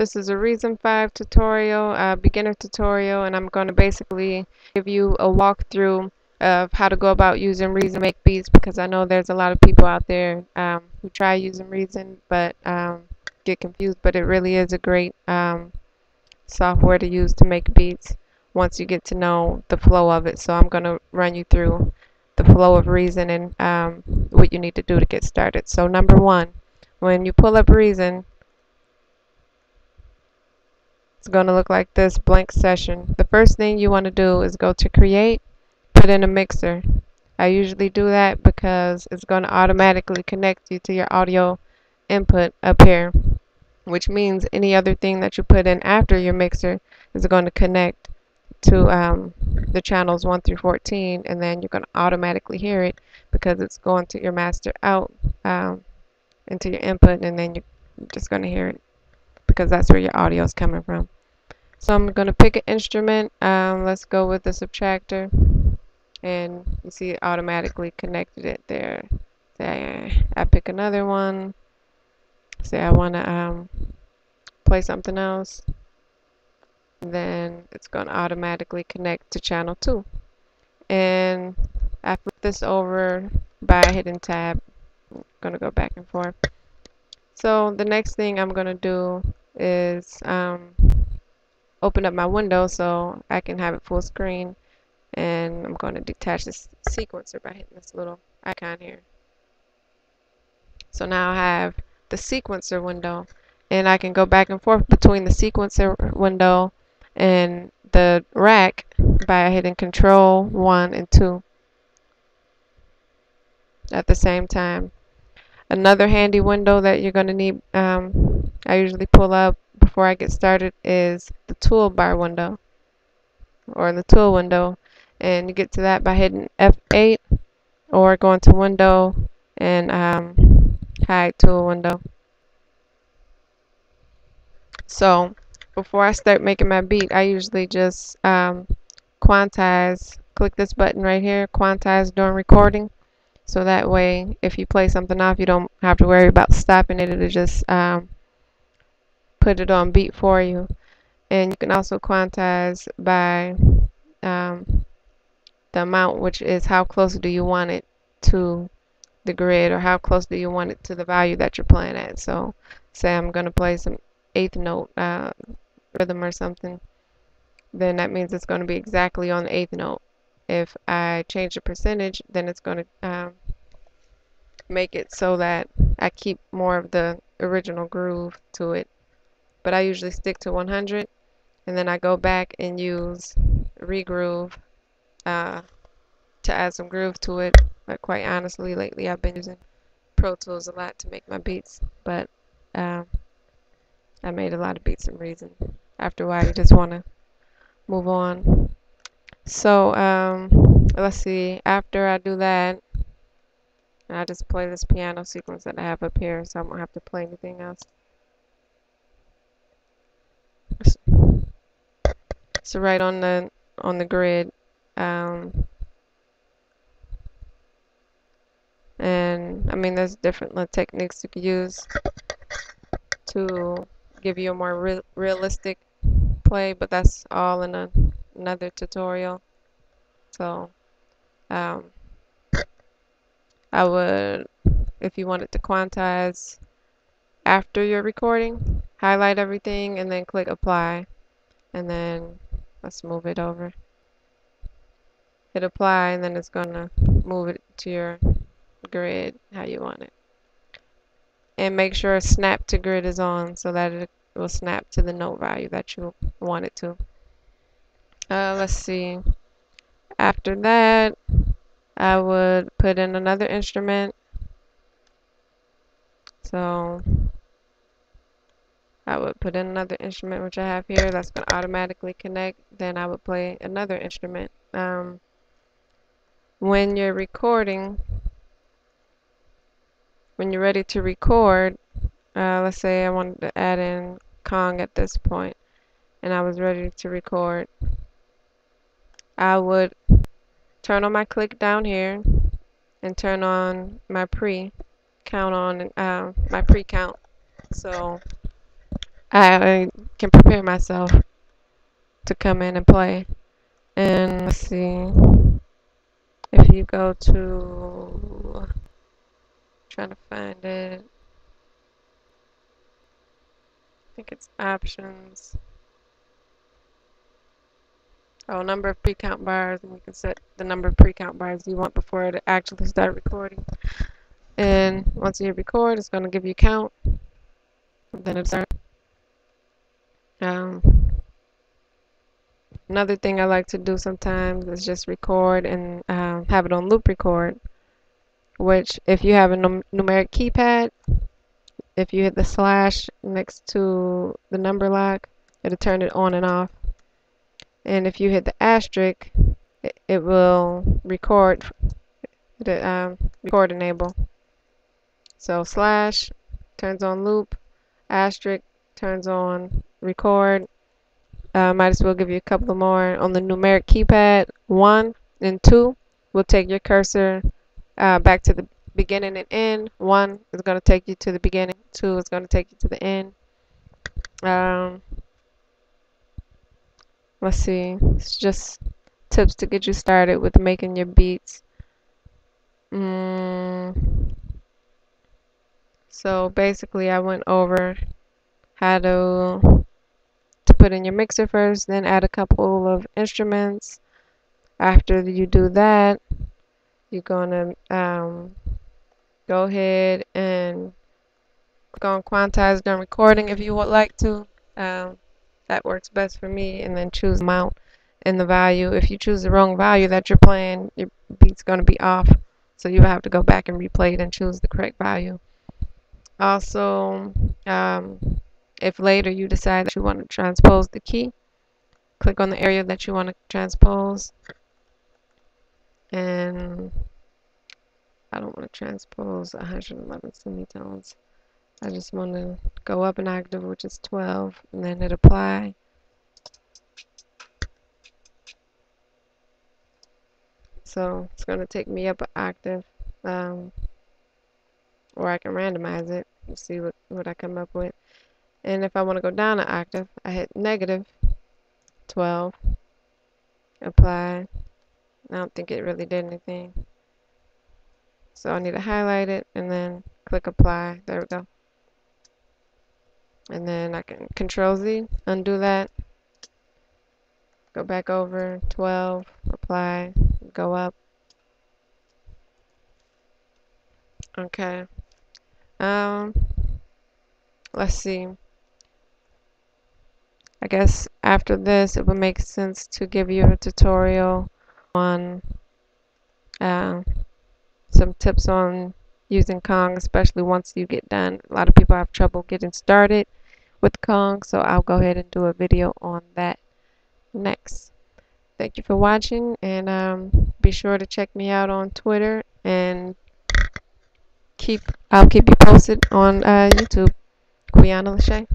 This is a Reason 5 tutorial, a beginner tutorial, and I'm going to basically give you a walkthrough of how to go about using Reason to make beats because I know there's a lot of people out there um, who try using Reason but um, get confused, but it really is a great um, software to use to make beats once you get to know the flow of it. So I'm going to run you through the flow of Reason and um, what you need to do to get started. So number one, when you pull up Reason, it's going to look like this blank session. The first thing you want to do is go to create, put in a mixer. I usually do that because it's going to automatically connect you to your audio input up here, which means any other thing that you put in after your mixer is going to connect to um, the channels 1 through 14 and then you're going to automatically hear it because it's going to your master out um, into your input and then you're just going to hear it because that's where your audio is coming from. So I'm going to pick an instrument. Um, let's go with the subtractor. And you see it automatically connected it there. Say I pick another one. Say I want to um, play something else. Then it's going to automatically connect to channel 2. And I flip this over by hitting tab. I'm going to go back and forth. So the next thing I'm going to do is um, open up my window so I can have it full screen and I'm going to detach this sequencer by hitting this little icon here. So now I have the sequencer window and I can go back and forth between the sequencer window and the rack by hitting control 1 and 2 at the same time. Another handy window that you're going to need, um, I usually pull up before I get started is the toolbar window or the tool window and you get to that by hitting F8 or going to window and um, hide tool window. So before I start making my beat I usually just um, quantize click this button right here quantize during recording so that way, if you play something off, you don't have to worry about stopping it. It'll just um, put it on beat for you. And you can also quantize by um, the amount, which is how close do you want it to the grid or how close do you want it to the value that you're playing at. So say I'm going to play some eighth note uh, rhythm or something, then that means it's going to be exactly on the eighth note. If I change the percentage, then it's going to um, make it so that I keep more of the original groove to it. But I usually stick to 100 and then I go back and use regroove uh, to add some groove to it. But quite honestly, lately I've been using Pro Tools a lot to make my beats. But um, I made a lot of beats in Reason. After a while, you just want to move on. So, um, let's see, after I do that, I just play this piano sequence that I have up here, so I won't have to play anything else. So right on the on the grid, um, and I mean there's different techniques you can use to give you a more re realistic play, but that's all in a another tutorial. So um, I would, if you wanted to quantize after your recording, highlight everything and then click apply. And then let's move it over. Hit apply and then it's going to move it to your grid how you want it. And make sure snap to grid is on so that it will snap to the note value that you want it to. Uh, let's see. After that, I would put in another instrument. So I would put in another instrument, which I have here. That's going to automatically connect. Then I would play another instrument. Um, when you're recording, when you're ready to record, uh, let's say I wanted to add in Kong at this point, and I was ready to record. I would turn on my click down here and turn on my pre count on uh, my pre count so I can prepare myself to come in and play. And let's see, if you go to, trying to find it, I think it's options. Oh, number of pre-count bars, and you can set the number of pre-count bars you want before it actually start recording. And once you record, it's going to give you count. Then it starts. Um, another thing I like to do sometimes is just record and uh, have it on loop record. Which, if you have a num numeric keypad, if you hit the slash next to the number lock, it'll turn it on and off. And if you hit the asterisk, it, will record the um, record enable. So slash turns on loop, asterisk turns on record. Uh, might as well give you a couple more. On the numeric keypad, 1 and 2 will take your cursor uh, back to the beginning and end. 1 is going to take you to the beginning. 2 is going to take you to the end. Um, let's see. It's just tips to get you started with making your beats. Mm. So basically I went over how to put in your mixer first, then add a couple of instruments. After you do that, you're going to um, go ahead and click on quantize during recording if you would like to. Um, that works best for me. And then choose amount and the value. If you choose the wrong value that you're playing, your beat's going to be off. So you have to go back and replay it and choose the correct value. Also, um, if later you decide that you want to transpose the key, click on the area that you want to transpose. And I don't want to transpose 111 semitones. I just want to go up an octave, which is 12, and then hit apply. So it's going to take me up an octave, um, or I can randomize it and see what, what I come up with. And if I want to go down an octave, I hit negative 12, apply. I don't think it really did anything. So I need to highlight it and then click apply. There we go. And then I can control Z, undo that. Go back over 12, apply, go up. Okay. Um, let's see. I guess after this it would make sense to give you a tutorial on uh, some tips on using Kong, especially once you get done. A lot of people have trouble getting started with Kong, so I'll go ahead and do a video on that next. Thank you for watching, and um, be sure to check me out on Twitter, and keep I'll keep you posted on uh, YouTube. Quiana Lachey.